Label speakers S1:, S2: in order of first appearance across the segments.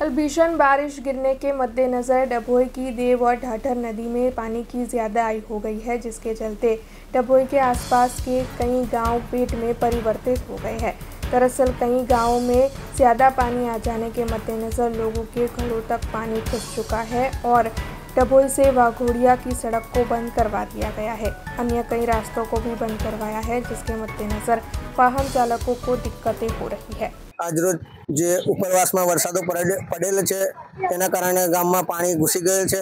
S1: कल भीषण बारिश गिरने के मद्देनज़र डभोई की देव और ढाठर नदी में पानी की ज़्यादा आई हो गई है, जिसके चलते डभोई के आसपास के कई गाँव पेट में परिवर्तित हो गए हैं। दरअसल कई गाँवों में ज़्यादा पानी आ जाने के मद्देनज़र लोगों के घरों तक पानी घुस चुका है और डभोई से वाघोड़िया की सड़क को बंद करवा दिया गया है अन्य कई रास्तों को भी बंद करवाया है जिसके मद्देनज़र वाहन चालकों को दिक्कतें हो रही है
S2: આજરોજ જે ઉપરવાસમાં વરસાદો પડે પડેલ છે એના કારણે ગામમાં પાણી ઘૂસી ગયેલ છે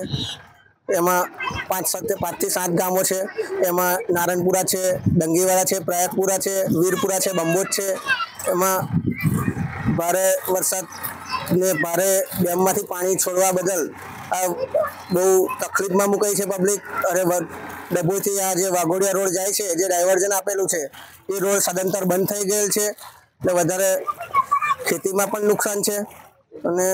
S2: એમાં પાંચ સાત પાંચથી સાત ગામો છે એમાં નારણપુરા છે ડંગીવાળા છે પ્રયાગપુરા છે વીરપુરા છે બંબોજ છે એમાં ભારે વરસાદ ને ભારે ડેમમાંથી પાણી છોડવા બદલ આ બહુ તકલીફમાં મુકાઈ છે પબ્લિક અને ડભોઈથી આ જે વાઘોડિયા રોડ જાય છે, જે ડાયવર્ઝન આપેલું છે, એ રોડ સદંતર બંધ થઈ ગયેલ છે એટલે વધારે ખેતીમાં પણ નુકસાન છે. અને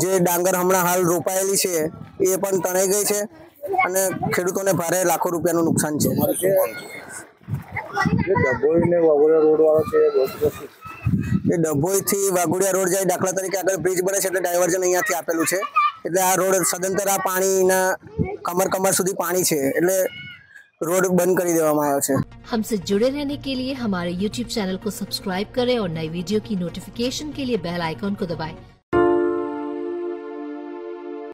S2: જે ડાંગર હમણાં હાલ રોપાયેલી છે, એ પણ તણાઈ ગઈ છે અને ખેડૂતોને ભારે લાખો રૂપિયાનું નુકસાન છે.
S3: ડભોઈને વાઘોડિયા રોડ વાળો છે?
S2: डभोई वगुड़िया रोड जाए दाखला तरीके आगे ब्रिज बने से डायवर्जन अँलू है एट आ रोड सदंतरा पाना कमर कमर सुधी पानी है एट रोड बंद कर
S4: हमसे जुड़े रहने के लिए हमारे यूट्यूब चैनल को सब्सक्राइब करें और नई वीडियो की नोटिफिकेशन के लिए बेल आइकॉन को दबाएँ।